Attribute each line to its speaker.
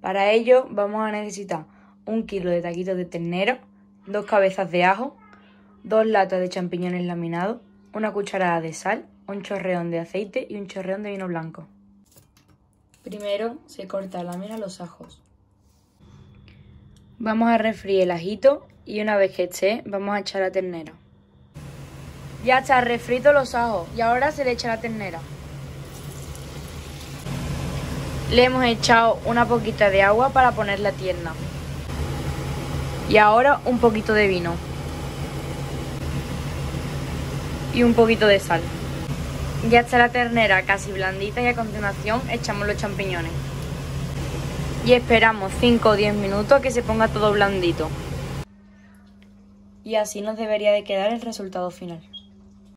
Speaker 1: Para ello vamos a necesitar un kilo de taquitos de ternero, dos cabezas de ajo, dos latas de champiñones laminados, una cucharada de sal, un chorreón de aceite y un chorreón de vino blanco. Primero se corta la lámina los ajos. Vamos a refreír el ajito y una vez que esté vamos a echar la ternera. Ya está refrito los ajos y ahora se le echa la ternera. Le hemos echado una poquita de agua para ponerla tierna. Y ahora un poquito de vino. Y un poquito de sal. Ya está la ternera casi blandita y a continuación echamos los champiñones. Y esperamos 5 o 10 minutos a que se ponga todo blandito. Y así nos debería de quedar el resultado final.